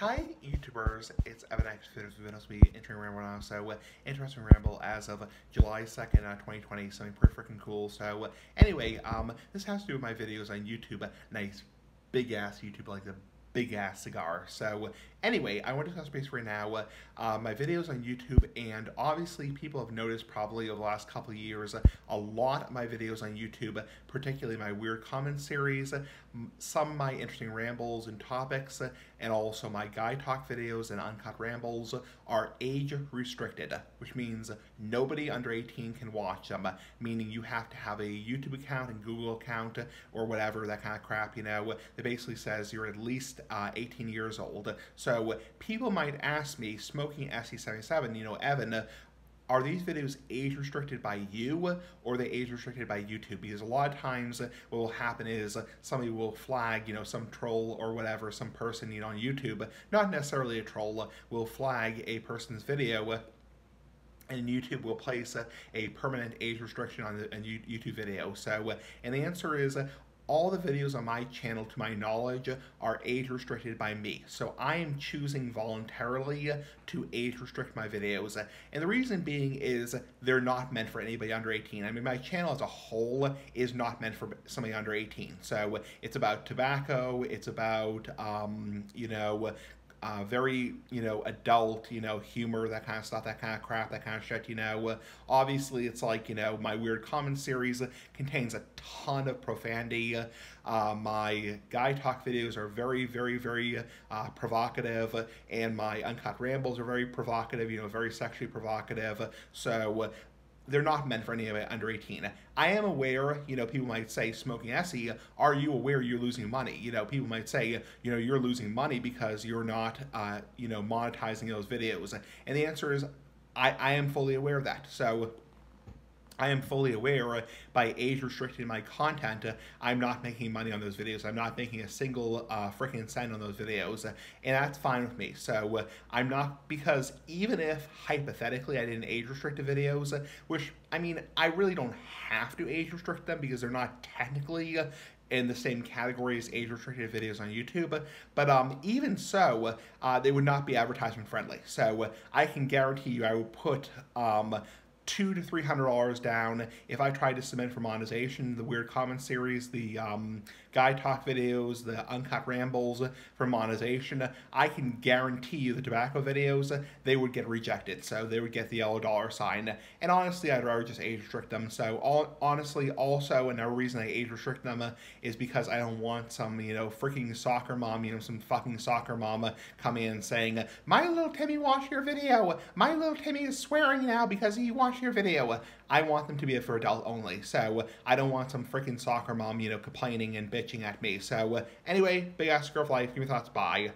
Hi YouTubers, it's Evan X Videos be entering Ramble now, so uh, interesting Ramble as of July 2nd, uh, 2020, something pretty freaking cool. So uh, anyway, um, this has to do with my videos on YouTube, nice big ass YouTube like the big ass cigar. So anyway, I want to touch base right now. Uh, my videos on YouTube, and obviously people have noticed probably over the last couple of years a lot of my videos on YouTube, particularly my weird comments series, some of my interesting rambles and topics, and also my guy talk videos and uncut rambles are age restricted, which means nobody under 18 can watch them, meaning you have to have a YouTube account and Google account or whatever, that kind of crap, you know, that basically says you're at least uh, 18 years old. So people might ask me, smoking Essy77, you know, Evan, are these videos age restricted by you or are they age restricted by YouTube? Because a lot of times what will happen is somebody will flag, you know, some troll or whatever, some person you know, on YouTube, not necessarily a troll, will flag a person's video and YouTube will place a, a, permanent age restriction on the YouTube video. So, and the answer is all the videos on my channel, to my knowledge, are age restricted by me. So I am choosing voluntarily to age restrict my videos. And the reason being is they're not meant for anybody under 18. I mean, my channel as a whole is not meant for somebody under 18. So it's about tobacco, it's about, um, you know, uh, very, you know, adult, you know, humor, that kind of stuff, that kind of crap, that kind of shit, you know. Uh, obviously, it's like, you know, my Weird comment series contains a ton of profanity. Uh, my guy talk videos are very, very, very uh, provocative, and my uncut rambles are very provocative, you know, very sexually provocative. So they're not meant for anybody under 18. I am aware, you know, people might say, smoking Essy, are you aware you're losing money? You know, people might say, you know, you're losing money because you're not, uh, you know, monetizing those videos. And the answer is, I, I am fully aware of that. So I am fully aware uh, by age restricting my content, uh, I'm not making money on those videos. I'm not making a single uh, freaking cent on those videos, uh, and that's fine with me. So I'm not, because even if hypothetically I didn't age restrict the videos, which I mean, I really don't have to age restrict them because they're not technically in the same category as age restricted videos on YouTube. But um, even so, uh, they would not be advertisement friendly. So I can guarantee you I will put um, two to three hundred dollars down if I tried to submit for monetization. The Weird Comments series, the um, Guy Talk videos, the Uncut Rambles for monetization, I can guarantee you the tobacco videos, they would get rejected. So they would get the yellow dollar sign. And honestly, I'd rather just age restrict them. So all, honestly, also another reason I age restrict them is because I don't want some, you know, freaking soccer mom, you know, some fucking soccer mama coming in saying, my little Timmy watched your video. My little Timmy is swearing now because he your video. I want them to be for adult only. So I don't want some freaking soccer mom, you know, complaining and bitching at me. So anyway, big ass girl life. Give me thoughts. Bye.